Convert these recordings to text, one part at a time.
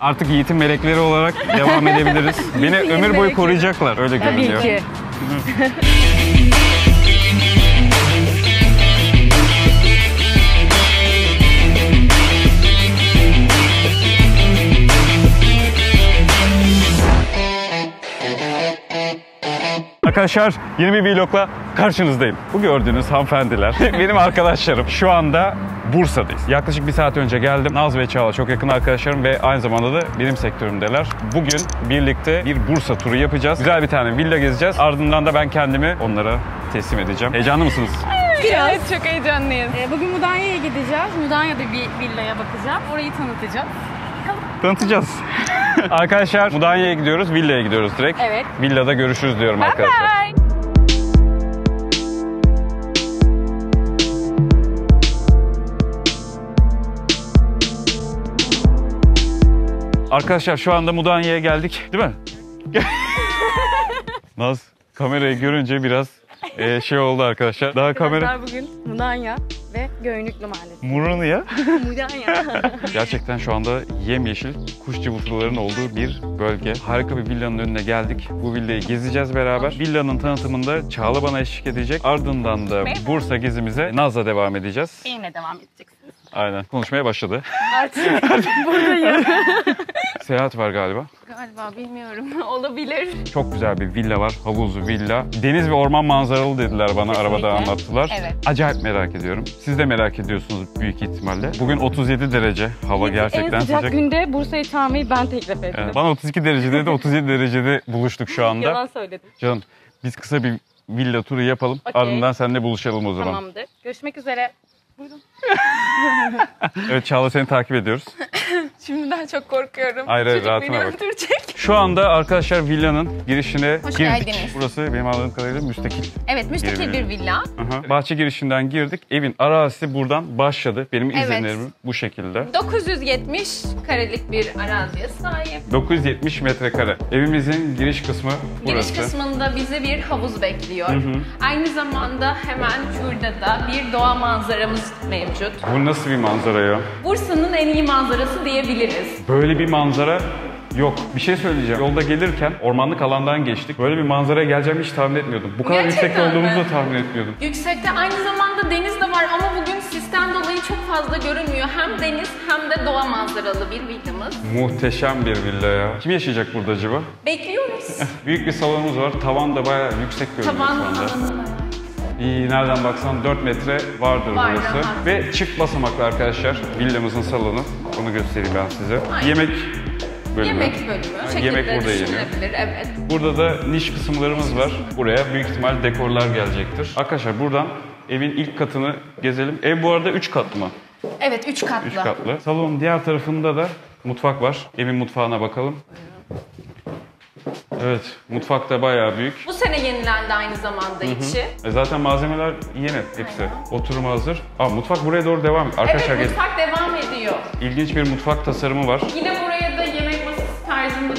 Artık Yiğit'in melekleri olarak devam edebiliriz. Beni ömür boyu melekleri. koruyacaklar. Öyle Tabii görünüyor. ki. Arkadaşlar yeni bir vlogla karşınızdayım. Bu gördüğünüz hanımefendiler benim arkadaşlarım. Şu anda Bursa'dayız. Yaklaşık bir saat önce geldim. Naz ve Çağla çok yakın arkadaşlarım ve aynı zamanda da benim sektörümdeler. Bugün birlikte bir Bursa turu yapacağız. Güzel bir tane villa gezeceğiz. Ardından da ben kendimi onlara teslim edeceğim. Heyecanlı mısınız? Biraz. Evet çok heyecanlıyız. Ee, bugün Mudanya'ya gideceğiz. Mudanya'da bir villaya bakacağım. Orayı tanıtacağız. Tanıtacağız. arkadaşlar Mudanya'ya gidiyoruz, villaya gidiyoruz direkt. Evet. Villada görüşürüz diyorum arkadaşlar. Bye. Arkadaşlar şu anda Mudanya'ya geldik değil mi? Naz kamerayı görünce biraz e, şey oldu arkadaşlar. Daha kamera... Arkadaşlar bugün Mudanya ve Göynüklü Mahallesi. Murunu ya. Mudanya. Gerçekten şu anda yemyeşil kuş cıvıltılarının olduğu bir bölge. Harika bir villanın önüne geldik. Bu villayı gezeceğiz beraber. Villanın tanıtımında Çağla bana eşlik edecek. Ardından da. Bursa gezimize Naz'la devam edeceğiz. Benimle devam edeceksiniz. Aynen. Konuşmaya başladı. Artık buradayım. Seyahat var galiba. Galiba bilmiyorum. Olabilir. Çok güzel bir villa var. Havuzlu villa. Deniz ve orman manzaralı dediler bana Kesinlikle. arabada anlattılar. Evet. Acayip merak ediyorum. Siz de merak ediyorsunuz büyük ihtimalle. Bugün 37 derece. Hava gerçekten en sıcak, sıcak. günde Bursa'yı çalmayı ben teklif ettim. Evet, bana 32 derecede de 37 derecede buluştuk şu anda. Yalan söyledim. Canım biz kısa bir villa turu yapalım. Okey. Ardından seninle buluşalım o zaman. Tamamdır. Görüşmek üzere. Buyurun. Evet Çağla seni takip ediyoruz. Şimdiden çok korkuyorum. Hayır, hayır, Çocuk rahatına beni bak. öldürecek. Şu anda arkadaşlar villanın girişine Hoş girdik. geldiniz. Burası benim anladığım kadarıyla müstakil. Evet müstakil bir villa. Aha. Bahçe girişinden girdik. Evin arazisi buradan başladı. Benim Evet. bu şekilde. 970 karelik bir araziye sahip. 970 metrekare. Evimizin giriş kısmı burası. Giriş kısmında bizi bir havuz bekliyor. Aynı zamanda hemen şurada da bir doğa manzaramız mevcut. Bu nasıl bir manzara ya? Bursa'nın en iyi manzarası diyebiliriz. Böyle bir manzara yok. Bir şey söyleyeceğim. Yolda gelirken ormanlık alandan geçtik. Böyle bir manzaraya geleceğimi hiç tahmin etmiyordum. Bu kadar Gerçekten yüksekte olduğumuzu da tahmin etmiyordum. Yüksekte aynı zamanda deniz de var ama bugün sistem dolayı çok fazla görünmüyor. Hem deniz hem de doğa manzaralı bir villamız. Muhteşem bir villa ya. Kim yaşayacak burada acaba? Bekliyoruz. Büyük bir salonumuz var. Tavan da bayağı yüksek görünüyor Tavan şu anda. alanı var. İyi nereden baksan 4 metre vardır Var, burası. Ve çift basamaklı arkadaşlar villamızın salonu. Bunu göstereyim ben size. Aynen. Yemek bölümü. Yemek bölümü. şekilde yemek burada yeniyor. Evet. Burada da niş kısımlarımız var. Buraya büyük ihtimal dekorlar gelecektir. Arkadaşlar buradan evin ilk katını gezelim. Ev bu arada 3 kat mı? Evet, üç katlı. 3 katlı. Salonun diğer tarafında da mutfak var. Evin mutfağına bakalım. Evet, mutfak da bayağı büyük. Bu sene yenilendi aynı zamanda içi. E zaten malzemeler yeni hepsi. Oturuma hazır. Aa, mutfak buraya doğru devam ediyor. Arkadaşlar evet, mutfak devam ediyor. İlginç bir mutfak tasarımı var. Yine buraya da yemek masası tarzında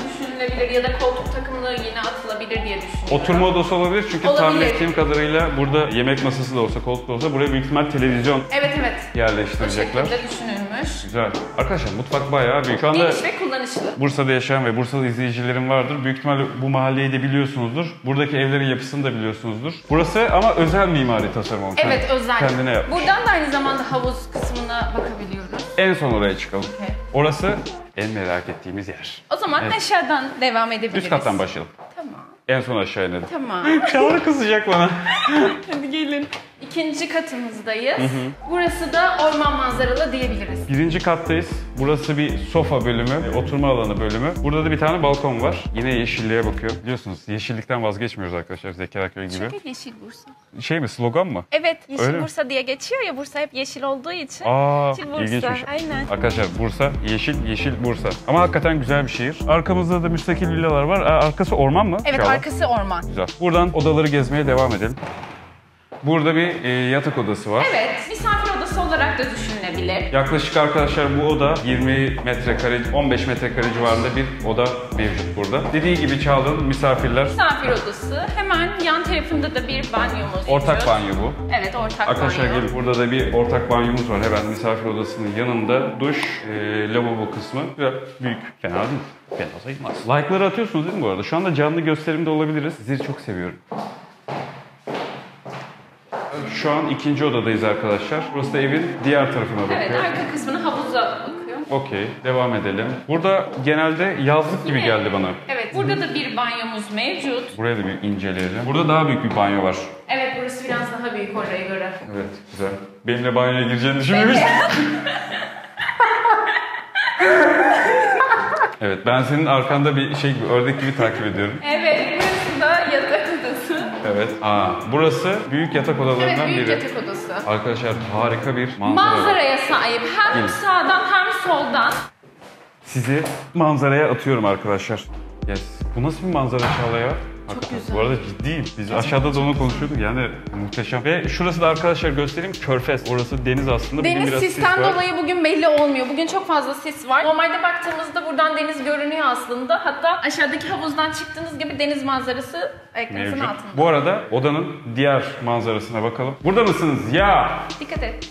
düşünülebilir ya da koltuk takımları yine atılabilir diye düşünüyorum. Oturma odası olabilir çünkü tahmin Olabilir. ettiğim kadarıyla burada yemek masası da olsa, koltuk da olsa buraya büyük ihtimal televizyon Evet evet. Bu yerleştirecekler. şekilde düşünülmüş. Güzel. Arkadaşlar mutfak bayağı büyük. Şu anda Geniş ve kullanışlı. Bursa'da yaşayan ve Bursa'da izleyicilerim vardır. Büyük ihtimalle bu mahalleyi de biliyorsunuzdur. Buradaki evlerin yapısını da biliyorsunuzdur. Burası ama özel mimari tasarım olmuş. Evet özel. Kendine yapmış. Buradan da aynı zamanda havuz kısmına bakabiliyoruz. En son oraya çıkalım. Okey. Orası en merak ettiğimiz yer. O zaman Evet. aşağıdan devam edebiliriz. Üst kattan başlayalım. Tamam. En son aşağı inelim. Tamam. Çağla kızacak bana. Hadi gelin. İkinci katımızdayız. Burası da orman manzaralı diyebiliriz. Birinci kattayız. Burası bir sofa bölümü, oturma alanı bölümü. Burada da bir tane balkon var. Yine yeşilliğe bakıyor. Biliyorsunuz yeşillikten vazgeçmiyoruz arkadaşlar Zekeriyaköy gibi. Çünkü yeşil Bursa. Şey mi slogan mı? Evet, yeşil Öyle mi? Bursa diye geçiyor ya. Bursa hep yeşil olduğu için. Aa, Yeşil Bursa. ilginçmiş. Aynen. Arkadaşlar Bursa, yeşil, yeşil Bursa. Ama hakikaten güzel bir şehir. Arkamızda da müstakil villalar var. Aa, arkası orman mı? Evet, arkası orman. Güzel. Buradan odaları gezmeye devam edelim. Burada bir e, yatak odası var. Evet, misafir odası olarak da düşünülebilir. Yaklaşık arkadaşlar bu oda 20 metrekare, 15 metrekare civarında bir oda mevcut burada. Dediği gibi Çağla'nın misafirler Misafir odası. Hemen yan tarafında da bir banyomuz ortak mevcut. banyo bu. Evet ortak Arkadaşlar banyo. gelin burada da bir ortak banyomuz var. Hemen misafir odasının yanında duş, e, lavabo kısmı. Biraz büyük. Fena değil. Fena sayılmaz. Like'ları atıyorsunuz değil mi bu arada? Şu anda canlı gösterimde olabiliriz. Sizleri çok seviyorum. Şu an ikinci odadayız arkadaşlar. Burası da evin diğer tarafına bakıyor. Evet arka kısmına havuza bakıyor. Okey, devam edelim. Burada genelde yazlık gibi geldi bana. Evet burada da bir banyomuz mevcut. Buraya da bir inceleyelim. Burada daha büyük bir banyo var. Evet burası biraz daha büyük oraya göre. Evet, güzel. Benimle banyoya gireceğini düşünmemiştim. evet, ben senin arkanda bir şey gibi, ördek gibi takip ediyorum. Evet Evet. Aa, burası büyük yatak Evet odalarından büyük biri. yatak odası. Arkadaşlar harika bir manzara var. Manzaraya sahip hem Gelin. sağdan hem soldan. Sizi manzaraya atıyorum arkadaşlar. Yes. Bu nasıl bir manzara Çağla ya? Hakikaten. güzel. Bu arada ciddiyim. Biz aşağıda da onu konuşuyorduk yani muhteşem. Ve şurası da arkadaşlar göstereyim Körfez. Orası deniz aslında. Bugün Deniz biraz sis sisten var. dolayı bugün belli olmuyor. Bugün çok fazla sis var. Normalde baktığımızda buradan deniz görünüyor aslında. Hatta aşağıdaki havuzdan çıktığınız gibi deniz manzarası ekranınızın Mevcut. altında. Bu arada odanın diğer manzarasına bakalım. Burada mısınız? Ya! Dikkat et.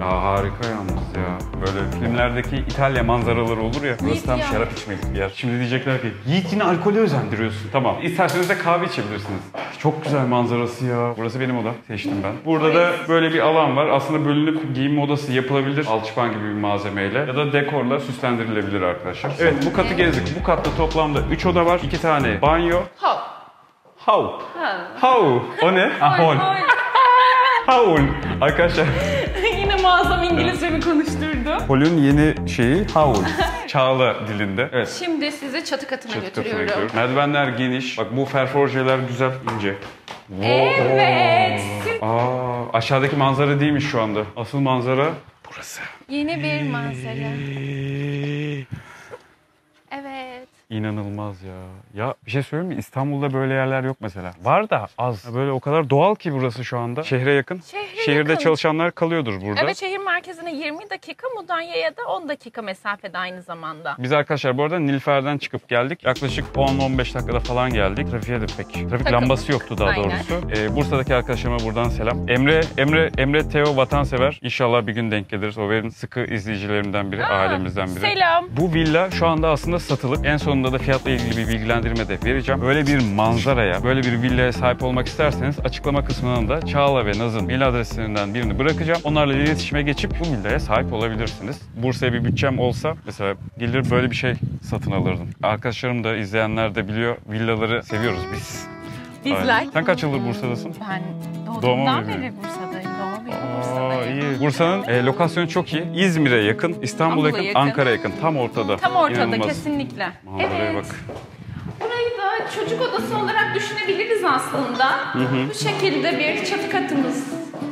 Ya harika yalnız ya. Böyle filmlerdeki İtalya manzaraları olur ya. Burası tam şarap içmelik bir yer. Şimdi diyecekler ki Yiğit yine alkolü özendiriyorsun. Tamam. İsterseniz de kahve içebilirsiniz. Çok güzel manzarası ya. Burası benim odam. Seçtim ben. Burada da böyle bir alan var. Aslında bölünüp giyinme odası yapılabilir. Alçıpan gibi bir malzemeyle. Ya da dekorla süslendirilebilir arkadaşlar. Evet bu katı gezdik. Bu katta toplamda 3 oda var. 2 tane banyo. Hop. How? Ha. How? O ne? Ah, hol. Oy, How? Arkadaşlar muazzam İngilizcemi konuşturdu. Hol'ün yeni şeyi Howl. Çağla dilinde. Evet. Şimdi sizi çatı katına Çatı katına götürüyorum. gidiyoruz. Merdivenler geniş. Bak bu ferforjeler güzel, ince. Evet. Aa, aşağıdaki manzara değilmiş şu anda. Asıl manzara burası. Yeni bir manzara. İnanılmaz ya. Ya bir şey söyleyeyim mi? İstanbul'da böyle yerler yok mesela. Var da az. Böyle o kadar doğal ki burası şu anda. Şehre yakın. Şehre Şehirde yakın. çalışanlar kalıyordur burada. Evet şehir merkezine 20 dakika, Mudanya'ya da 10 dakika mesafede aynı zamanda. Biz arkadaşlar bu arada Nilüfer'den çıkıp geldik. Yaklaşık 10-15 dakikada falan geldik. Trafiğe de pek. Trafik Takıldık. lambası yoktu daha Aynen. doğrusu. Ee, Bursa'daki arkadaşlarıma buradan selam. Emre, Emre, Emre Teo vatansever. İnşallah bir gün denk geliriz. O benim sıkı izleyicilerimden biri, ailemizden biri. Selam. Bu villa şu anda aslında satılık. En sonunda da fiyatla ilgili bir bilgilendirme de vereceğim. Böyle bir manzaraya, böyle bir villaya sahip olmak isterseniz açıklama kısmına da Çağla ve Naz'ın mail adreslerinden birini bırakacağım. Onlarla iletişime geçip bu villaya sahip olabilirsiniz. Bursa'ya bir bütçem olsa mesela gelir böyle bir şey satın alırdım. Arkadaşlarım da izleyenler de biliyor villaları seviyoruz biz. Aynen. Sen kaç yıldır Bursa'dasın? Ben doğduğumdan beri Bursa'dayım. Aa, Bursa'dayım. iyi. Bursa'nın e, lokasyonu çok iyi. İzmir'e yakın, İstanbul'a yakın, yakın. Ankara'ya yakın. Tam ortada. Tam ortada İnanılmaz. kesinlikle. Manzaraya evet. bak. Burayı da çocuk odası olarak düşünebiliriz aslında. Bu şekilde bir çatı katımız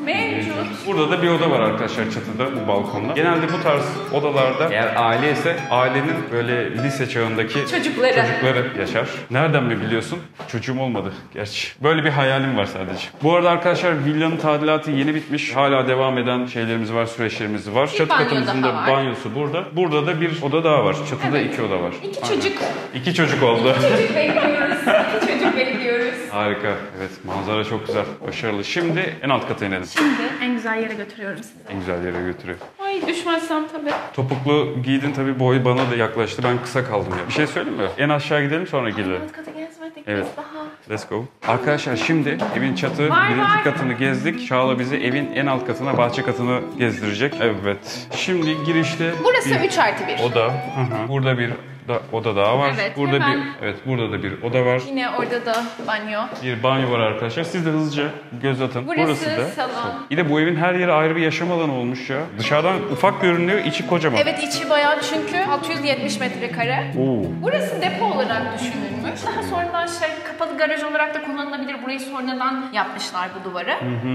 mevcut. Burada da bir oda var arkadaşlar çatıda bu balkonda. Genelde bu tarz odalarda eğer aile ise ailenin böyle lise çağındaki Çocukları. çocukları yaşar. Nereden mi biliyorsun? Çocuğum olmadı gerçi. Böyle bir hayalim var sadece. Bu arada arkadaşlar villanın tadilatı yeni bitmiş. Hala devam eden şeylerimiz var, süreçlerimiz var. Çatı banyo katımızın daha da var. banyosu burada. Burada da bir oda daha var. Çatıda Evet. iki oda var. İki Aynen. çocuk. İki çocuk oldu. Çocuk bekliyoruz. Çocuk bekliyoruz. Harika. Evet manzara çok güzel. Başarılı. Şimdi en alt kata inelim. Şimdi en güzel yere götürüyorum sizi. En güzel yere götürüyor. Ay düşmezsem tabii. Topuklu giydin tabii boy bana da yaklaştı. Ben kısa kaldım ya. Bir şey söyleyeyim mi? En aşağı gidelim sonra gidelim. Alt kata gezmedik Evet. biz daha. Let's go. Arkadaşlar şimdi evin çatı Var, birinci var. katını gezdik. Çağla bizi evin en alt katına bahçe katını gezdirecek. Evet. Şimdi girişte Burası bir 3 artı 1. oda. Hı hı. Burada bir da, oda daha var. Evet, burada hemen. bir evet burada da bir oda var. Yine orada da banyo. Bir banyo var arkadaşlar. Siz de hızlıca göz atın. Burası da salon. Bir de bu evin her yeri ayrı bir yaşam alanı olmuş ya. Dışarıdan ufak görünüyor, içi kocaman. Evet içi bayağı çünkü 670 metrekare. Oo. Burası depo olarak düşünülmüş. Daha sonradan şey kapalı garaj olarak da kullanılabilir. Burayı sonradan yapmışlar bu duvarı.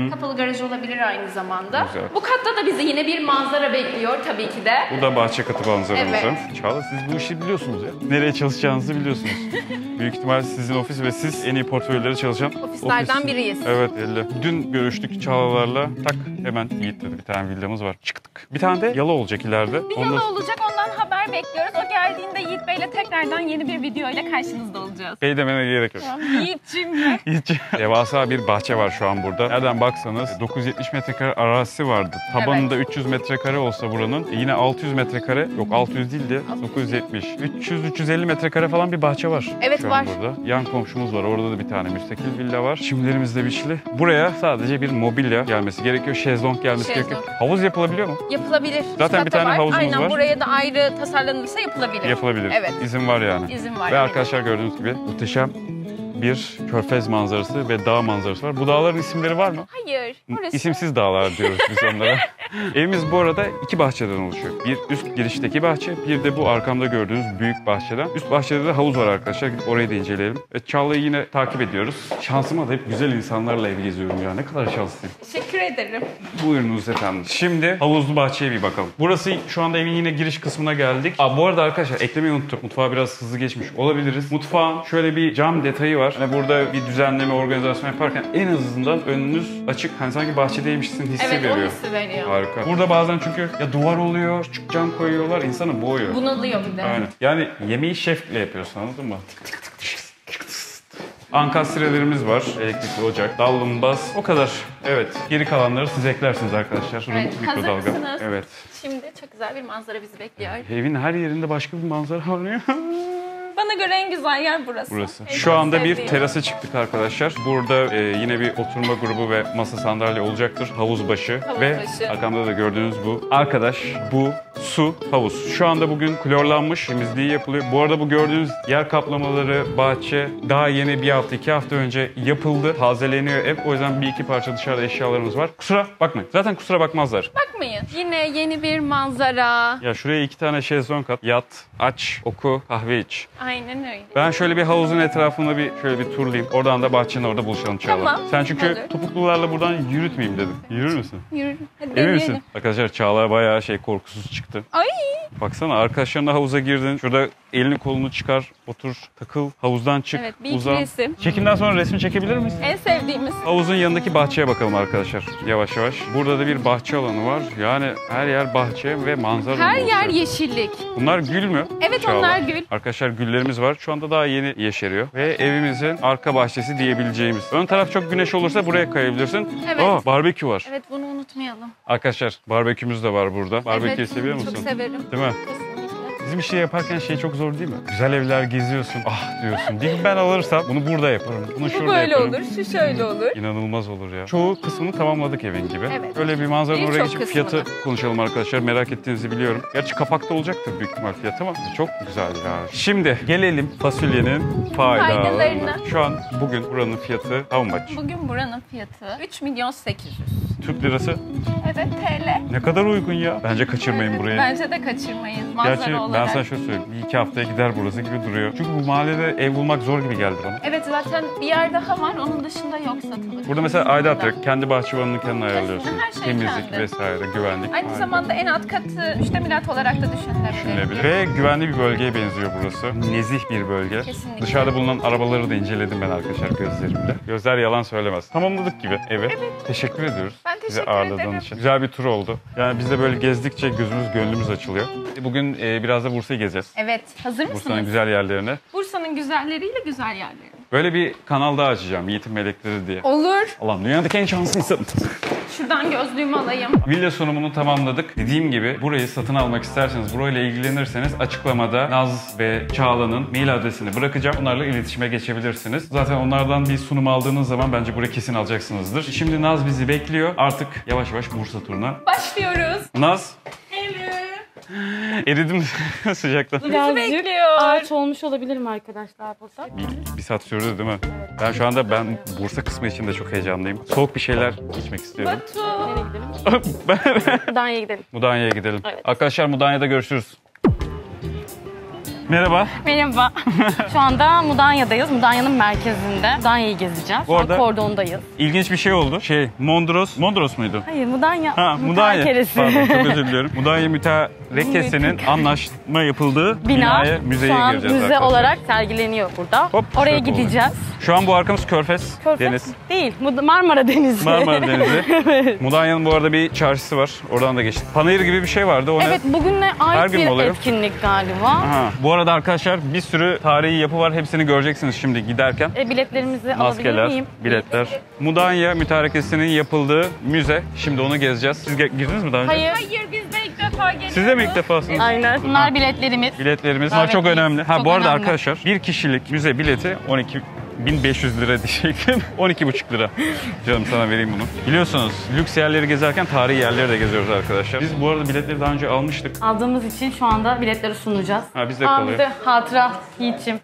Kapalı garaj olabilir aynı zamanda. Güzel. Bu katta da bizi yine bir manzara bekliyor tabii ki de. Bu da bahçe katı manzaramızı. Evet. Çağla siz bu işi biliyorsunuz biliyorsunuz ya. Nereye çalışacağınızı biliyorsunuz. Büyük ihtimal sizin ofis ve siz en iyi portföyleri çalışan Ofislerden ofis- biriyiz. Evet belli. Dün görüştük Çağlalarla. Tak hemen Yiğit dedi bir tane villamız var. Çıktık. Bir tane de yalı olacak ileride. Bir Onu da- yalı olacak ondan bekliyoruz. O geldiğinde Yiğit Bey'le tekrardan yeni bir video ile karşınızda olacağız. Bey demene gerek yok. Yiğit'cim ya. Hiç. Devasa bir bahçe var şu an burada. Nereden baksanız 970 metrekare arazisi vardı. Tabanında 300 metrekare olsa buranın e, yine 600 metrekare yok 600 değil de 970. 300-350 metrekare falan bir bahçe var. Evet, şu var. burada. Yan komşumuz var. Orada da bir tane müstakil villa var. Çimlerimiz de biçili. Buraya sadece bir mobilya gelmesi gerekiyor. Şezlong gelmesi Şezlong. gerekiyor. Havuz yapılabiliyor mu? Yapılabilir. Zaten Üst bir tane havuzumuz Aynen var. buraya da ayrı tasarlanırsa yapılabilir. Yapılabilir. Evet. İzin var yani. İzin var. Ve evet. arkadaşlar gördüğünüz gibi muhteşem bir körfez manzarası ve dağ manzarası var. Bu dağların isimleri var mı? Hayır. Orası İsimsiz dağlar diyoruz biz onlara. Evimiz bu arada iki bahçeden oluşuyor. Bir üst girişteki bahçe, bir de bu arkamda gördüğünüz büyük bahçeden. Üst bahçede de havuz var arkadaşlar. Gidip orayı da inceleyelim. E, Çağla'yı yine takip ediyoruz. Şansıma da hep güzel insanlarla ev geziyorum ya. Ne kadar şanslıyım. Teşekkür ederim. Buyurunuz efendim. Şimdi havuzlu bahçeye bir bakalım. Burası şu anda evin yine giriş kısmına geldik. Aa, bu arada arkadaşlar eklemeyi unuttuk. Mutfağa biraz hızlı geçmiş olabiliriz. Mutfağın şöyle bir cam detayı var. Hani burada bir düzenleme, organizasyon yaparken en azından önünüz açık. Hani sanki bahçedeymişsin hissi Evet o veriyor. hissi veriyor. Harika. Burada bazen çünkü ya duvar oluyor, küçük cam koyuyorlar, insanı boğuyor. Bunalıyor bir de. Aynen. Yani yemeği şefle yapıyorsun anladın mı? Ankastrelerimiz var. Elektrikli ocak, dallumbaz. O kadar. Evet. Geri kalanları siz eklersiniz arkadaşlar. Evet, hazır mısınız? Evet. Şimdi çok güzel bir manzara bizi bekliyor. Evin her yerinde başka bir manzara var. Bana göre en güzel yer burası. Burası. En Şu anda bir sevdiğim. terasa çıktık arkadaşlar. Burada e, yine bir oturma grubu ve masa sandalye olacaktır. Havuz başı Havuz ve başı. arkamda da gördüğünüz bu arkadaş, bu su, havuz. Şu anda bugün klorlanmış, temizliği yapılıyor. Bu arada bu gördüğünüz yer kaplamaları, bahçe daha yeni bir hafta, iki hafta önce yapıldı. Tazeleniyor ev. O yüzden bir iki parça dışarıda eşyalarımız var. Kusura bakmayın. Zaten kusura bakmazlar. Bakmayın. Yine yeni bir manzara. Ya şuraya iki tane şezlong at. Yat, aç, oku, kahve iç. Aynen öyle. Ben şöyle bir havuzun etrafında bir şöyle bir turlayayım. Oradan da bahçenin orada buluşalım Çağla. Tamam, Sen çünkü olur. topuklularla buradan yürütmeyeyim dedim. Yürür müsün? Yürü. Hadi Emin deneyelim. misin? Arkadaşlar Çağla bayağı şey korkusuz çıktı. Ay. Baksana arkadaşlarınla havuza girdin. Şurada elini kolunu çıkar, otur, takıl, havuzdan çık, Evet, bir iki uzan. resim. Çekimden sonra resmi çekebilir miyiz? En sevdiğimiz. Havuzun yanındaki bahçeye bakalım arkadaşlar. Yavaş yavaş. Burada da bir bahçe alanı var. Yani her yer bahçe ve manzara. Her oluşuyor. yer yeşillik. Bunlar gül mü? Evet onlar gül. Arkadaşlar güllerimiz var. Şu anda daha yeni yeşeriyor. Ve evimizin arka bahçesi diyebileceğimiz. Ön taraf çok güneş olursa buraya kayabilirsin. Evet. Aa, barbekü var. Evet bunu unutmayalım. Arkadaşlar barbekümüz de var burada. Barbekü evet, seviyor musun? Çok severim. Değil mi? Kesinlikle. Bizim bir şey yaparken şey çok zor değil mi? Güzel evler geziyorsun. Ah diyorsun. Bir gün ben alırsam bunu burada yaparım. Bunu Bu şurada böyle yaparım. olur, şu şöyle olur. İnanılmaz olur ya. Çoğu kısmını tamamladık evin gibi. Evet. Öyle bir manzara Birçok oraya geçip kısmını. fiyatı konuşalım arkadaşlar. Merak ettiğinizi biliyorum. Gerçi kapakta olacaktır büyük ihtimal fiyat ama çok güzel ya. Şimdi gelelim fasulyenin faydalarına. Faydalarına. Şu an bugün buranın fiyatı how much? Bugün buranın fiyatı 3 milyon 800. Türk lirası Evet TL. ne kadar uygun ya. Bence kaçırmayın burayı. Bence de kaçırmayız manzara Gerçi ben sana şöyle söyleyeyim. Bir iki haftaya gider burası gibi duruyor. Çünkü bu mahallede ev bulmak zor gibi geldi bana. Evet zaten bir yer daha var onun dışında yok satılık. Burada mesela aidat yok. Kendi bahçıvanını kendin ayarlıyorsun. her şey Temizlik kendi. vesaire, güvenlik. Aynı zamanda en alt katı müştemilat olarak da düşünülebilir. düşünülebilir. Ve güvenli bir bölgeye benziyor burası. Nezih bir bölge. Kesinlikle. Dışarıda bulunan arabaları da inceledim ben arkadaşlar gözlerimle. Gözler yalan söylemez. Tamamladık gibi evi. Teşekkür ediyoruz. Ben Bizi teşekkür ağırladığın ederim. için. Güzel bir tur oldu. Yani biz de böyle gezdikçe gözümüz gönlümüz açılıyor. Bugün e, biraz da Bursa'yı gezeceğiz. Evet hazır Bursa'nın mısınız? güzel yerlerini. Bursa'nın güzelleriyle güzel yerleri. Böyle bir kanal daha açacağım Yiğit'in Melekleri diye. Olur. Allah'ım dünyadaki en şanslı insanım. Şuradan gözlüğümü alayım. Villa sunumunu tamamladık. Dediğim gibi burayı satın almak isterseniz, burayla ilgilenirseniz açıklamada Naz ve Çağla'nın mail adresini bırakacağım. Onlarla iletişime geçebilirsiniz. Zaten onlardan bir sunum aldığınız zaman bence burayı kesin alacaksınızdır. Şimdi Naz bizi bekliyor. Artık yavaş yavaş Bursa turuna. Başlıyoruz. Naz. eridim sıcaktan. Birazcık bekliyor. ağaç olmuş olabilirim arkadaşlar burada. Bir, bir saat sürdü değil mi? Ben şu anda ben Bursa kısmı için de çok heyecanlıyım. Soğuk bir şeyler içmek istiyorum. Batu. Nereye gidelim? ben... Mudanya'ya gidelim. Mudanya'ya gidelim. Evet. Arkadaşlar Mudanya'da görüşürüz. Merhaba. Merhaba. Şu anda Mudanya'dayız. Mudanya'nın merkezinde. Mudanya'yı gezeceğiz. Bu arada- kordondayız. İlginç bir şey oldu. Şey, Mondros. Mondros muydu? Hayır Mudanya. Ha, Mudanya. Mütakeresi. Pardon, çok özür diliyorum. Mudanya Mütarekesi'nin anlaşma yapıldığı Bina binaya, müzeye şu an gireceğiz müze arkadaşlar. olarak sergileniyor burada. Hop, Oraya gideceğiz. Şu an bu arkamız Körfez, Körfez Deniz. değil. Marmara Denizi. Marmara Denizi. Mudanya'nın bu arada bir çarşısı var. Oradan da geçtik. Panayır gibi bir şey vardı. O ne? Evet bugünle Her ait bir oluyor? etkinlik galiba. Aha. Bu arada arkadaşlar bir sürü tarihi yapı var. Hepsini göreceksiniz şimdi giderken. E, biletlerimizi alabilir Maskeler, miyim? biletler. Mudanya mütarekesinin yapıldığı müze. Şimdi onu gezeceğiz. Siz ge- girdiniz mi daha önce? Hayır. Hayır biz de defa geliyoruz. Siz de mi ilk defasınız? Aynen. Bunlar biletlerimiz. Biletlerimiz var çok önemli. Ha çok bu arada önemli. arkadaşlar bir kişilik müze bileti 12 1500 lira diyecektim. 12,5 lira. Canım sana vereyim bunu. Biliyorsunuz lüks yerleri gezerken tarihi yerleri de geziyoruz arkadaşlar. Biz bu arada biletleri daha önce almıştık. Aldığımız için şu anda biletleri sunacağız. Ha, bizde Aa, kalıyor. hatıra Yiğit'ciğim.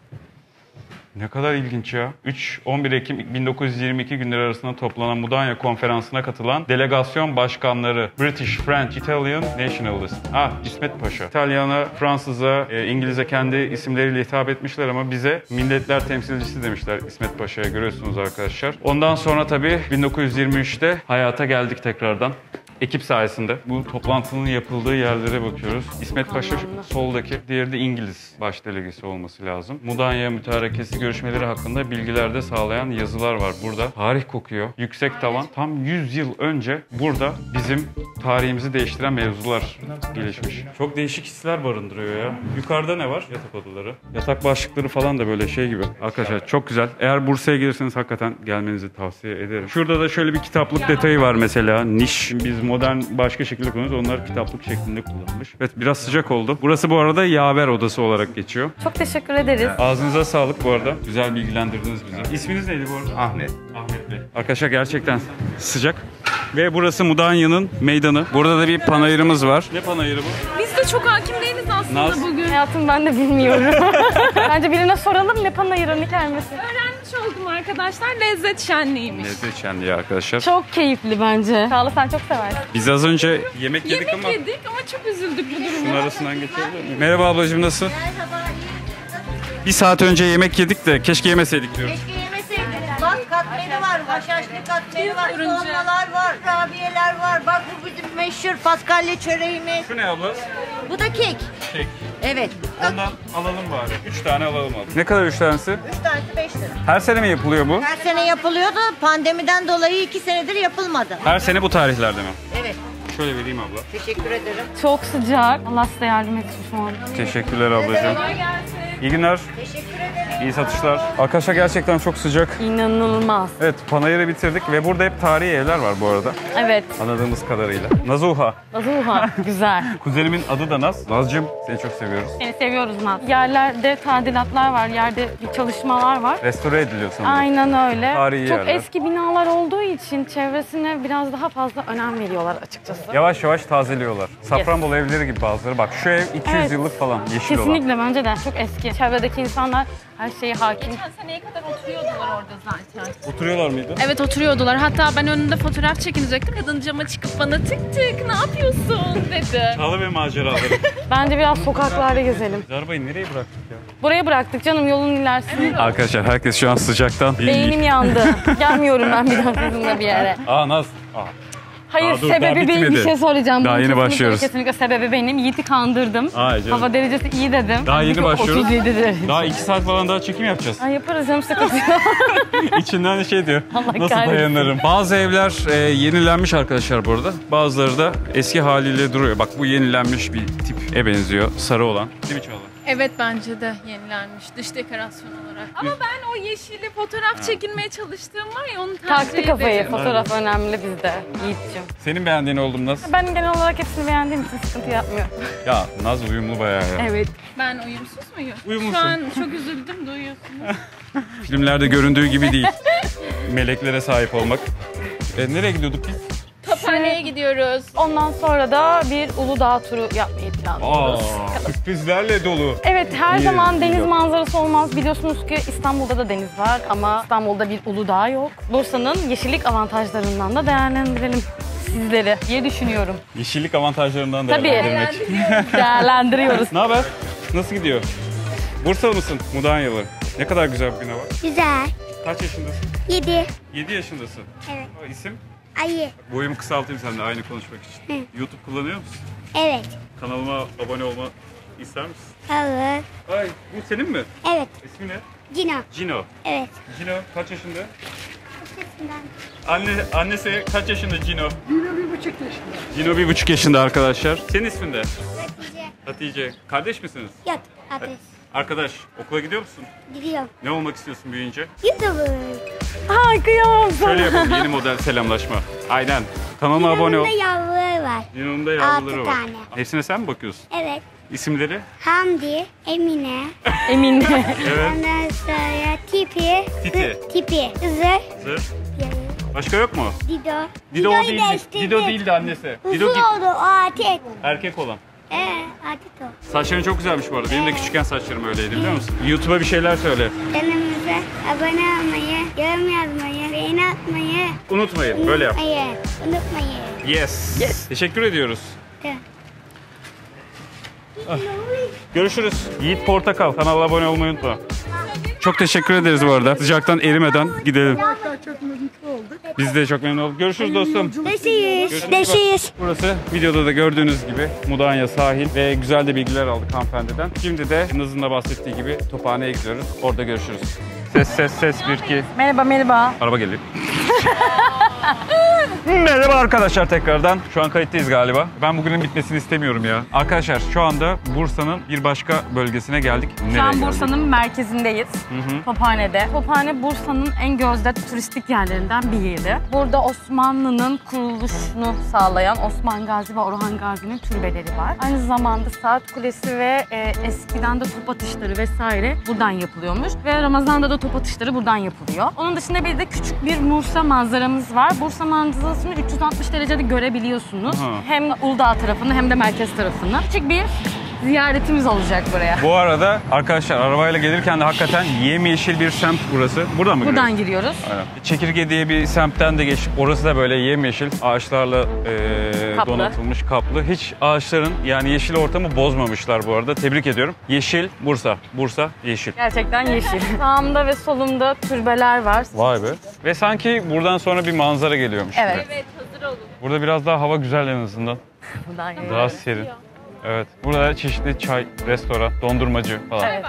Ne kadar ilginç ya. 3-11 Ekim 1922 günleri arasında toplanan Mudanya konferansına katılan delegasyon başkanları British, French, Italian, Nationalist. Ah İsmet Paşa. İtalyana, Fransız'a, e, İngiliz'e kendi isimleriyle hitap etmişler ama bize milletler temsilcisi demişler İsmet Paşa'ya görüyorsunuz arkadaşlar. Ondan sonra tabii 1923'te hayata geldik tekrardan. Ekip sayesinde bu toplantının yapıldığı yerlere bakıyoruz. İsmet Paşa soldaki, diğeri de İngiliz baş delegesi olması lazım. Mudanya mütarekesi görüşmeleri hakkında bilgiler de sağlayan yazılar var burada. Tarih kokuyor. Yüksek tavan. Tam 100 yıl önce burada bizim tarihimizi değiştiren mevzular gelişmiş. Çok değişik hisler barındırıyor ya. Yukarıda ne var? Yatak odaları. Yatak başlıkları falan da böyle şey gibi. Arkadaşlar çok güzel. Eğer Bursa'ya gelirseniz hakikaten gelmenizi tavsiye ederim. Şurada da şöyle bir kitaplık detayı var mesela. Niş. Biz modern başka şekilde kullanıyoruz. Onlar kitaplık şeklinde kullanmış. Evet biraz sıcak oldu. Burası bu arada yaver odası olarak geçiyor. Çok teşekkür ederiz. Ağzınıza sağlık bu arada. Güzel bilgilendirdiniz bizi. İsminiz neydi bu arada? Ahmet. Ahmet Bey. Arkadaşlar gerçekten sıcak. Ve burası Mudanya'nın meydanı. Burada da bir panayırımız var. Ne panayırı bu? Biz de çok hakim değiliz aslında Naz. bugün. Hayatım ben de bilmiyorum. Bence birine soralım ne panayırı ne kelimesi. Öğrenmiş oldum arkadaşlar. Lezzet şenliğiymiş. Lezzet şenliği arkadaşlar. Çok keyifli bence. Çağla sen çok seversin. Biz az önce yemek yedik Yemek ama yedik ama çok üzüldük bu şunun duruma. arasından geçebilir miyim? Merhaba ablacığım nasıl? Bir saat önce yemek yedik de keşke yemeseydik diyoruz. Keşke katmeri var, haşhaşlı katmeri var, dolmalar var, kurabiyeler var. Bak bu bizim meşhur paskalya çöreğimiz. Şu ne abla? Bu da kek. Kek. Evet. Ondan alalım bari. Üç tane alalım abi. Ne kadar üç tanesi? Üç tanesi beş lira. Her sene mi yapılıyor bu? Her sene yapılıyordu. Pandemiden dolayı iki senedir yapılmadı. Her sene bu tarihlerde mi? Evet. Şöyle vereyim abla. Teşekkür ederim. Çok sıcak. Allah size yardım etsin şu an. Teşekkürler ablacığım. İyi günler. Teşekkür ederim. İyi satışlar. Arkadaşlar gerçekten çok sıcak. İnanılmaz. Evet panayırı bitirdik ve burada hep tarihi evler var bu arada. Evet. Anladığımız kadarıyla. Nazuha. Azuha. Güzel. Kuzenimin adı da Naz. Nazcığım seni çok seviyoruz. Seni seviyoruz Naz. Yerlerde tadilatlar var. Yerde bir çalışmalar var. Restore ediliyor sanırım. Aynen öyle. Tarihi Çok yerler. eski binalar olduğu için çevresine biraz daha fazla önem veriyorlar açıkçası. Yavaş yavaş tazeliyorlar. Safranbolu evleri gibi bazıları. Bak şu ev 200 Evet. yıllık falan yeşil olan. Kesinlikle bence de çok eski. Çevredeki insanlar her şeye hakim. Geçen seneye kadar oturuyordular orada zaten. Oturuyorlar mıydı? Evet oturuyordular. Hatta ben önünde fotoğraf çekinecektim. Kadın cama çıkıp bana tık tık ne yapıyorsun dedi. Çağla ve maceraları. Bence biraz sokaklarda gezelim. Biz arabayı nereye bıraktık ya? Buraya bıraktık canım yolun ilerisine. Arkadaşlar herkes şu an sıcaktan. Beynim yandı. Gelmiyorum ben bir daha sizinle bir yere. Aa Naz. Aa. Hayır Aa, dur, daha sebebi bitmedi. bir şey söyleyeceğim. Daha Bunun yeni kesinlikle, başlıyoruz. Kesinlikle sebebi benim. Yiğit'i kandırdım. Ay canım. Hava derecesi iyi dedim. Daha yeni başlıyoruz. 37 derece. Daha iki saat falan daha çekim yapacağız. Ay yaparız canım sıkıntı yok. İçinden şey diyor. Allah Nasıl kahretsin. dayanırım? Bazı evler e, yenilenmiş arkadaşlar burada. Bazıları da eski haliyle duruyor. Bak bu yenilenmiş bir tipe benziyor. Sarı olan. Değil mi Çağla? Evet bence de yenilenmiş dış dekorasyon olarak. Ama ben o yeşili fotoğraf çekinmeye çalıştığım var ya onu tercih Taktı kafayı. ederim. Fotoğraf önemli bizde Yiğit'ciğim. Senin beğendiğin oldum Naz. Ben genel olarak hepsini beğendiğim için sıkıntı yapmıyor. Ya Naz uyumlu bayağı ya. Evet. Ben uyumsuz muyum? Uyumlusun. Şu an çok üzüldüm duyuyorsunuz. Filmlerde göründüğü gibi değil. Meleklere sahip olmak. E, nereye gidiyorduk biz? Tophane'ye gidiyoruz. Ondan sonra da bir Uludağ turu yapmayı planlıyoruz. sürprizlerle dolu. Evet her İyi, zaman deniz iyi. manzarası olmaz. Biliyorsunuz ki İstanbul'da da deniz var ama İstanbul'da bir Uludağ yok. Bursa'nın yeşillik avantajlarından da değerlendirelim sizleri diye düşünüyorum. Yeşillik avantajlarından Tabii. değerlendirmek. Değerlendiriyoruz. ne haber? Nasıl gidiyor? Bursalı mısın? Mudanyalı. Ne kadar güzel bir güne var. Güzel. Kaç yaşındasın? 7. 7 yaşındasın. Evet. O isim? Ayı. Boyumu kısaltayım seninle aynı konuşmak için. YouTube kullanıyor musun? Evet. Kanalıma abone olma ister misin? Evet. Ay bu senin mi? Evet. İsmi ne? Cino. Cino. Evet. Cino kaç yaşında? Anne, annesi kaç yaşında Cino? Cino bir buçuk yaşında. Cino bir buçuk yaşında arkadaşlar. Senin ismin de? Hatice. Hatice. Kardeş misiniz? Yok. Ateş. Arkadaş okula gidiyor musun? Gidiyorum. Ne olmak istiyorsun büyüyünce? YouTuber. Ay kıyamam sana. Şöyle yapalım yeni model selamlaşma. Aynen. Kanalıma abone ol. Yanımda yavruları var. Cino'nun da yavruları Altı var. tane. Hepsine sen mi bakıyorsun? Evet. İsimleri? Hamdi, Emine, Emin. Evet. ondan sonra Tipi, Titi. Hı, Tipi, Zır, Zır. Başka yok mu? Dido. Dido Dido'yu değildi. değiştirdik. Dido değildi annesi. Dido Uzun git. oldu o atet. Erkek olan. Ee, atet o. Saçların çok güzelmiş bu arada. Benim de küçükken saçlarım öyleydi biliyor musun? YouTube'a bir şeyler söyle. Kanalımıza abone olmayı, yorum yazmayı, beğeni atmayı Unutmayın. Böyle yap. unutmayın. Unutmayın. Yes. Teşekkür ediyoruz. Tamam. Görüşürüz. Yiğit Portakal. Kanala abone olmayı unutma. Çok teşekkür ederiz bu arada. Sıcaktan erimeden gidelim. Biz de çok memnun olduk. Görüşürüz dostum. Deşiyiz. Deşiyiz. Burası videoda da gördüğünüz gibi Mudanya sahil ve güzel de bilgiler aldık hanımefendiden. Şimdi de Naz'ın da bahsettiği gibi Tophane'ye gidiyoruz. Orada görüşürüz. Ses ses ses bir iki. merhaba merhaba. Araba geliyor. Merhaba arkadaşlar tekrardan. Şu an kayıttayız galiba. Ben bugünün bitmesini istemiyorum ya. Arkadaşlar şu anda Bursa'nın bir başka bölgesine geldik. Nereye Şu an? Bursa'nın merkezindeyiz. Tophane'de. Tophane Bursa'nın en gözde turistik yerlerinden biriydi. Burada Osmanlı'nın kuruluşunu sağlayan Osman Gazi ve Orhan Gazi'nin türbeleri var. Aynı zamanda Saat Kulesi ve e, eskiden de top atışları vesaire buradan yapılıyormuş. Ve Ramazan'da da top atışları buradan yapılıyor. Onun dışında bir de küçük bir Bursa manzaramız var. Bursa manzarasını 360 derecede görebiliyorsunuz. Aha. Hem Uludağ tarafını hem de merkez tarafını. Küçük bir ziyaretimiz olacak buraya. Bu arada arkadaşlar arabayla gelirken de hakikaten yemyeşil bir semt burası. Buradan mı Buradan giriyoruz? giriyoruz. Aynen. Çekirge diye bir semtten de geçtik. Orası da böyle yemyeşil ağaçlarla e, Kaplı. donatılmış kaplı. Hiç ağaçların yani yeşil ortamı bozmamışlar bu arada. Tebrik ediyorum. Yeşil Bursa. Bursa yeşil. Gerçekten yeşil. Sağımda ve solumda türbeler var. Vay be. Ve sanki buradan sonra bir manzara geliyormuş Evet. gibi. Burada biraz daha hava güzel en azından. Buradan giriyoruz. Daha serin. Evet. Burada çeşitli çay, restoran, dondurmacı falan. Evet.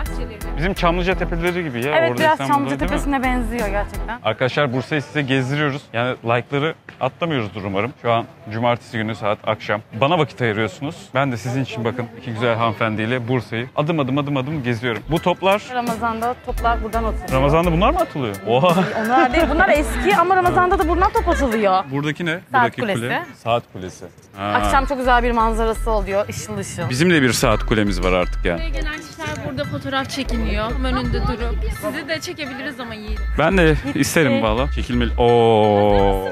Bizim Çamlıca tepeleri gibi ya. Evet Orada biraz İstanbul'da Çamlıca değil mi? Tepesi'ne benziyor gerçekten. Arkadaşlar Bursa'yı size gezdiriyoruz. Yani like'ları atlamıyoruzdur umarım. Şu an cumartesi günü saat akşam. Bana vakit ayırıyorsunuz. Ben de sizin için bakın iki güzel hanımefendiyle Bursa'yı adım adım adım adım geziyorum. Bu toplar Ramazan'da toplar buradan atılıyor. Ramazan'da bunlar mı atılıyor? Oha! Onlar değil. Bunlar eski ama Ramazan'da da buradan top atılıyor. Buradaki ne? Saat Buradaki kulesi. Kule. Saat kulesi. Ha. Akşam çok güzel bir manzarası oluyor. Işıl ışıl. Bizim de bir saat kulemiz var artık yani. Buraya gelen kişiler burada fotoğraf çekiniyor. Önünde durup. Sizi de çekebiliriz ama Yiğit. Ben de isterim valla. Çekilmeli. Oo.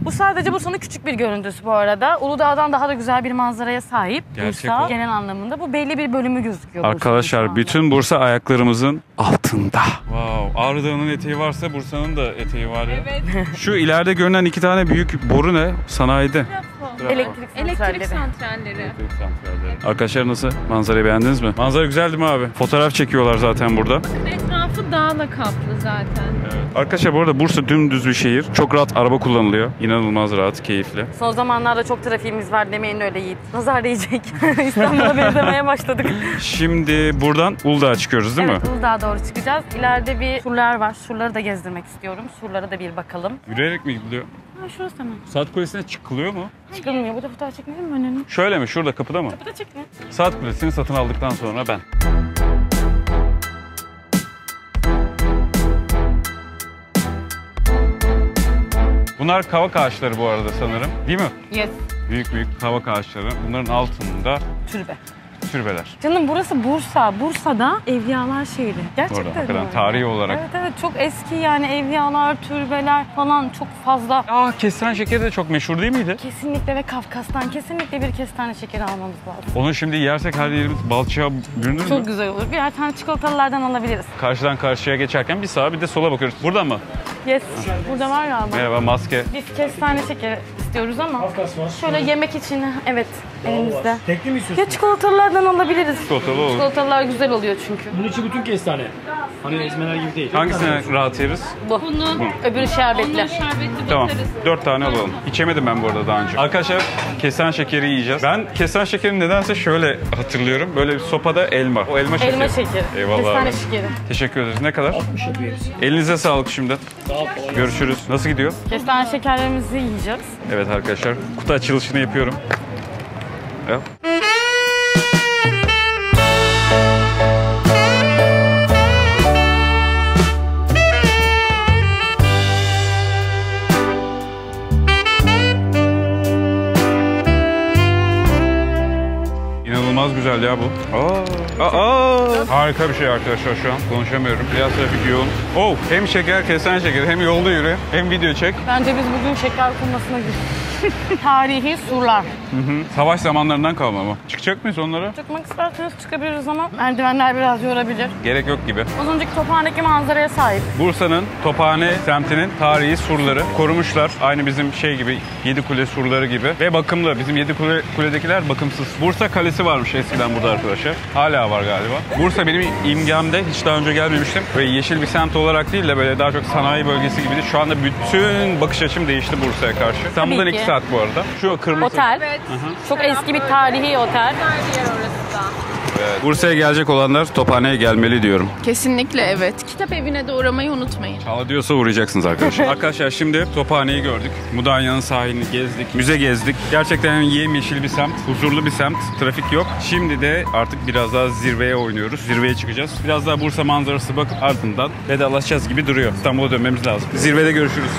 Bu sadece Bursa'nın küçük bir görüntüsü bu arada. Uludağ'dan daha da güzel bir manzaraya sahip Gerçek Bursa o. genel anlamında. Bu belli bir bölümü gözüküyor Bursa'nın şu Arkadaşlar anda. bütün Bursa ayaklarımızın altında. Wow. Ağrı Dağı'nın eteği varsa Bursa'nın da eteği var ya. Evet. Şu ileride görünen iki tane büyük boru ne? Sanayide. Elektrik Elektrik santralleri. santralleri. Arkadaşlar nasıl? Manzarayı beğendiniz mi? Manzara güzel değil mi abi? Fotoğraf çekiyorlar zaten burada. Etrafı dağla kaplı zaten. Arkadaşlar bu arada Bursa dümdüz bir şehir. Çok rahat araba kullanılıyor. İnanılmaz rahat, keyifli. Son zamanlarda çok trafiğimiz var demeyin öyle Yiğit. Nazar değecek. İstanbul'a benzemeye başladık. Şimdi buradan Uludağ'a çıkıyoruz değil evet mi? Uludağ'a doğru çıkacağız. İleride bir surlar var. Surları da gezdirmek istiyorum. Surlara da bir bakalım. Yürüyerek mi gidiliyor? Ha şurası hemen. Saat Kulesi'ne çıkılıyor mu? Çıkılmıyor. Burada fotoğraf çekmeyelim mi önünü? Şöyle mi? Şurada kapıda mı? Burada çekme. Saat Kulesi'ni satın aldıktan sonra ben. Bunlar kavak ağaçları bu arada sanırım. Değil mi? Yes. Büyük büyük kavak ağaçları. Bunların altında Türbe. Türbeler. Canım burası Bursa. Bursa'da evliyalar şehri. Gerçekten Orada hakikaten öyle. tarihi olarak. Evet evet çok eski yani evliyalar, türbeler falan çok fazla. Aa kestane şekeri de çok meşhur değil miydi? Kesinlikle ve Kafkas'tan kesinlikle bir kestane şekeri almamız lazım. Onu şimdi yersek her yerimiz balçığa bürünür mü? Çok güzel olur. Birer tane çikolatalılardan alabiliriz. Karşıdan karşıya geçerken bir sağa bir de sola bakıyoruz. Buradan mı? Yes. Burada var galiba. Merhaba maske. Biz kestane şekeri istiyoruz. ama Kafkas var. şöyle yemek için evet elimizde. Tekli mi Ya istiyorsun? Çikolatalılardan alabiliriz. Çikolatalı olur. Çikolatalılar güzel oluyor çünkü. Bunun içi bütün kestane. Hani ezmeler gibi değil. Hangisini rahat yeriz? Bu. Bunun, Öbürü şerbetli. onun şerbetli Tamam. bakarız. Dört tane alalım. İçemedim ben bu arada daha önce. Arkadaşlar kesen şekeri yiyeceğiz. Ben kesen şekerini nedense şöyle hatırlıyorum. Böyle bir sopada elma. O elma şekeri. Elma şekeri. Eyvallah Kestane şekeri. Teşekkür ederiz. Ne kadar? 60 yapıyor hepsi. Elinize sağlık şimdi. Sağ ol. kolay. Görüşürüz. Nasıl gidiyor? Kestane şekerlerimizi yiyeceğiz. Evet arkadaşlar. Kutu açılışını yapıyorum. Yap. Güzel ya bu. Aa, aa, Harika bir şey arkadaşlar şu an. Konuşamıyorum. Biraz trafik yoğun. Oh, hem şeker, kesen şeker, hem yolda yürü, hem video çek. Bence biz bugün şeker kumasına girdik. Tarihi surlar. Savaş zamanlarından kalma ama. Çıkacak mıyız onlara? Çıkmak isterseniz çıkabiliriz ama merdivenler biraz yorabilir. Gerek yok gibi. Az önceki Tophane'deki manzaraya sahip. Bursa'nın Tophane semtinin tarihi surları korumuşlar. Aynı bizim şey gibi Yedikule surları gibi ve bakımlı. Bizim Yedikule kuledekiler bakımsız. Bursa Kalesi varmış eskiden burada arkadaşlar. Hala var galiba. Bursa benim imgemde hiç daha önce gelmemiştim. Böyle yeşil bir semt olarak değil de böyle daha çok sanayi bölgesi gibiydi. Şu anda bütün bakış açım değişti Bursa'ya karşı. İstanbul'dan iki ki. Saat bu arada. Şu kırmızı. Otel. Evet. Çok eski bir tarihi otel. Güzel bir yer orası da. Bursa'ya gelecek olanlar Tophane'ye gelmeli diyorum. Kesinlikle evet. Kitap evine de uğramayı unutmayın. Çağla diyorsa uğrayacaksınız arkadaşlar. arkadaşlar şimdi Tophane'yi gördük. Mudanya'nın sahilini gezdik. Müze gezdik. Gerçekten yemyeşil bir semt. Huzurlu bir semt. Trafik yok. Şimdi de artık biraz daha zirveye oynuyoruz. Zirveye çıkacağız. Biraz daha Bursa manzarası bakıp ardından vedalaşacağız gibi duruyor. İstanbul'a dönmemiz lazım. Zirvede görüşürüz.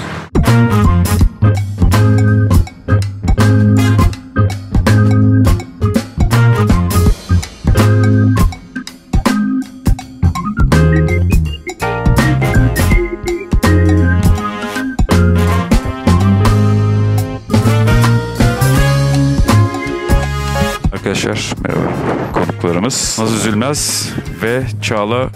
Arkadaşlar merhaba. Konuklarımız Naz Üzülmez ve Çağla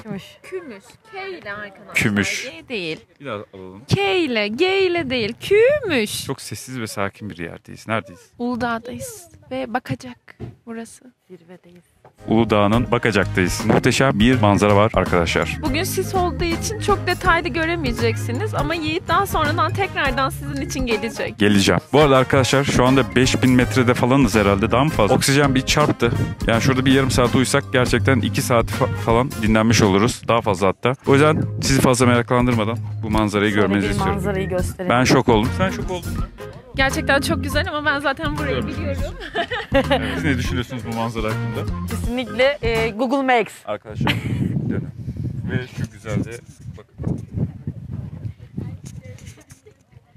Kümüş. K ile arkadaşlar. Kümüş. G değil. Bir daha alalım. K ile, G ile değil. Kümüş. Çok sessiz ve sakin bir yerdeyiz. Neredeyiz? Uludağ'dayız. Ve bakacak burası. Zirvedeyiz. Uludağ'ın Bakacak'tayız. Muhteşem bir manzara var arkadaşlar. Bugün sis olduğu için çok detaylı göremeyeceksiniz ama Yiğit daha sonradan tekrardan sizin için gelecek. Geleceğim. Bu arada arkadaşlar şu anda 5000 metrede falanız herhalde daha mı fazla? Oksijen bir çarptı. Yani şurada bir yarım saat uyusak gerçekten 2 saat fa- falan dinlenmiş oluruz. Daha fazla hatta. O yüzden sizi fazla meraklandırmadan bu manzarayı görmenizi istiyorum. manzarayı gösterelim. Ben şok oldum. Sen şok oldun mu? Gerçekten çok güzel ama ben zaten burayı biliyorum. Siz ne düşünüyorsunuz bu manzara hakkında? Kesinlikle e, Google Maps. Arkadaşlar dönün. Ve şu güzelce bakın.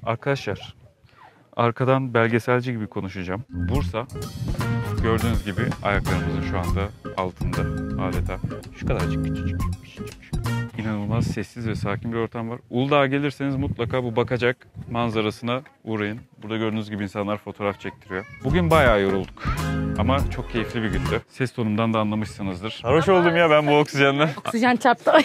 Arkadaşlar arkadan belgeselci gibi konuşacağım. Bursa gördüğünüz gibi ayaklarımızın şu anda altında adeta. Şu kadarcık küçücük. küçücük. İnanılmaz sessiz ve sakin bir ortam var. Uludağ'a gelirseniz mutlaka bu bakacak manzarasına uğrayın. Burada gördüğünüz gibi insanlar fotoğraf çektiriyor. Bugün bayağı yorulduk. Ama çok keyifli bir gündü. Ses tonumdan da anlamışsınızdır. Sarhoş oldum ya ben bu oksijenden. Oksijen çarptı. Ay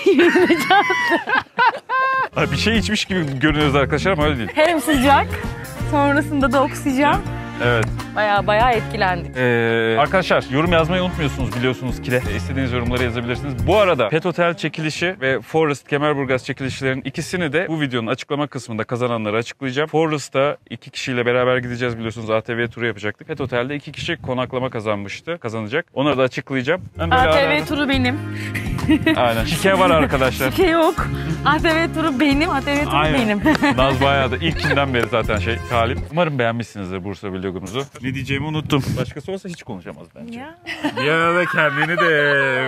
çarptı. Bir şey içmiş gibi görünüyoruz arkadaşlar ama öyle değil. Hem sıcak. Sonrasında da oksijen. Evet. Baya baya etkilendik. Ee, arkadaşlar yorum yazmayı unutmuyorsunuz biliyorsunuz ki de. İstediğiniz yorumları yazabilirsiniz. Bu arada Pet Hotel çekilişi ve Forest Kemerburgaz çekilişlerinin ikisini de bu videonun açıklama kısmında kazananları açıklayacağım. Forest'ta iki kişiyle beraber gideceğiz biliyorsunuz ATV turu yapacaktık. Pet Hotel'de iki kişi konaklama kazanmıştı, kazanacak. Onları da açıklayacağım. Ben böyle ara ara- ATV turu benim. Aynen. Şike var arkadaşlar. Şey yok. ATV turu benim. ATV turu Aynen. benim. Naz bayağı da ilkinden beri zaten şey talip. Umarım beğenmişsinizdir Bursa vlogumuzu. Ne diyeceğimi unuttum. Başkası olsa hiç konuşamaz bence. ya. Ya da kendini de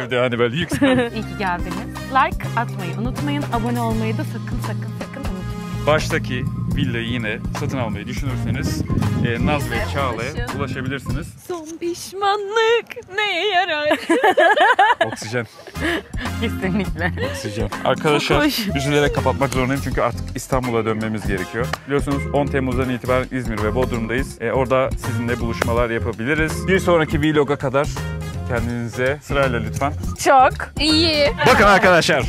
evde hani böyle yüksek. İyi ki geldiniz. Like atmayı unutmayın. Abone olmayı da sakın sakın sakın unutmayın. Baştaki villayı yine satın almayı düşünürseniz e, Naz ve Çağla'ya ulaşabilirsiniz. Son pişmanlık neye yarar? Oksijen. Kesinlikle. Oksijen. Arkadaşlar üzülerek kapatmak zorundayım çünkü artık İstanbul'a dönmemiz gerekiyor. Biliyorsunuz 10 Temmuz'dan itibaren İzmir ve Bodrum'dayız. E, orada sizinle buluşmalar yapabiliriz. Bir sonraki vloga kadar kendinize sırayla lütfen. Çok. İyi. Bakın arkadaşlar